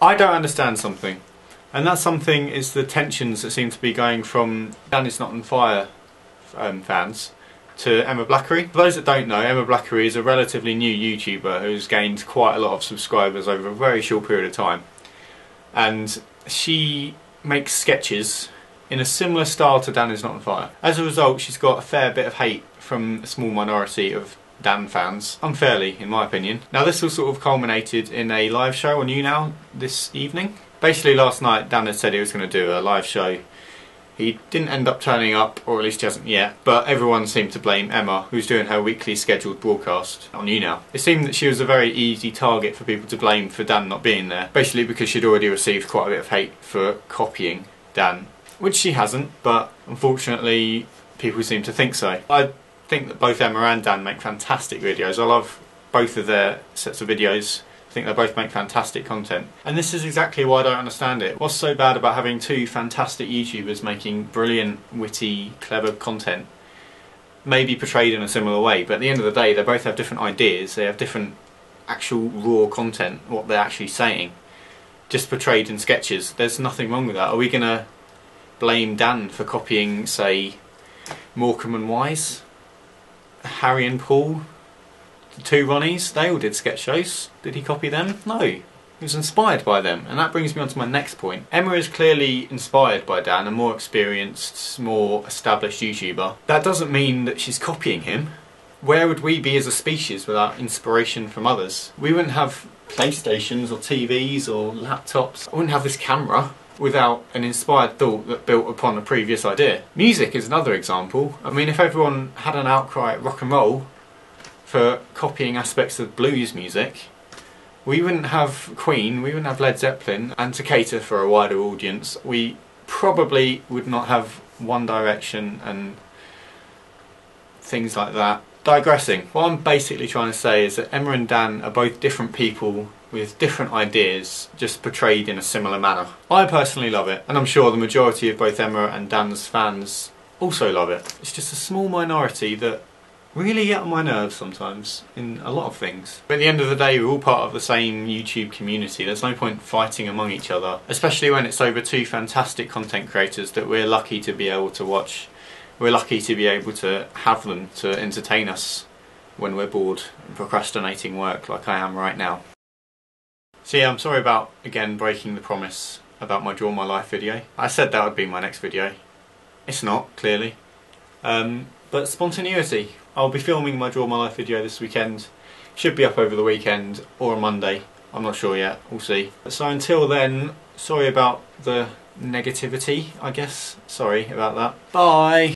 I don't understand something, and that something is the tensions that seem to be going from Dan is Not on Fire um, fans to Emma Blackery. For those that don't know, Emma Blackery is a relatively new YouTuber who's gained quite a lot of subscribers over a very short period of time. And she makes sketches in a similar style to Dan is Not on Fire. As a result, she's got a fair bit of hate from a small minority of Dan fans, unfairly in my opinion. Now this all sort of culminated in a live show on YouNow this evening. Basically last night Dan had said he was going to do a live show. He didn't end up turning up, or at least he hasn't yet, but everyone seemed to blame Emma, who's doing her weekly scheduled broadcast on YouNow. It seemed that she was a very easy target for people to blame for Dan not being there, basically because she'd already received quite a bit of hate for copying Dan, which she hasn't, but unfortunately people seem to think so. I think that both Emma and Dan make fantastic videos. I love both of their sets of videos. I think they both make fantastic content. And this is exactly why I don't understand it. What's so bad about having two fantastic YouTubers making brilliant, witty, clever content? Maybe portrayed in a similar way, but at the end of the day, they both have different ideas. They have different actual raw content, what they're actually saying, just portrayed in sketches. There's nothing wrong with that. Are we going to blame Dan for copying, say, Morecambe and Wise? Harry and Paul, the two Ronnies, they all did sketch shows. Did he copy them? No. He was inspired by them, and that brings me on to my next point. Emma is clearly inspired by Dan, a more experienced, more established YouTuber. That doesn't mean that she's copying him. Where would we be as a species without inspiration from others? We wouldn't have PlayStations or TVs or laptops. I wouldn't have this camera without an inspired thought that built upon a previous idea. Music is another example. I mean, if everyone had an outcry at rock and roll for copying aspects of blues music, we wouldn't have Queen, we wouldn't have Led Zeppelin, and to cater for a wider audience, we probably would not have One Direction and things like that. Digressing, what I'm basically trying to say is that Emma and Dan are both different people with different ideas just portrayed in a similar manner. I personally love it, and I'm sure the majority of both Emma and Dan's fans also love it. It's just a small minority that really get on my nerves sometimes in a lot of things. But at the end of the day, we're all part of the same YouTube community. There's no point fighting among each other, especially when it's over two fantastic content creators that we're lucky to be able to watch. We're lucky to be able to have them to entertain us when we're bored and procrastinating work like I am right now. So yeah, I'm sorry about, again, breaking the promise about my Draw My Life video. I said that would be my next video. It's not, clearly. Um, but spontaneity. I'll be filming my Draw My Life video this weekend. Should be up over the weekend or on Monday. I'm not sure yet, we'll see. So until then, sorry about the negativity, I guess. Sorry about that. Bye!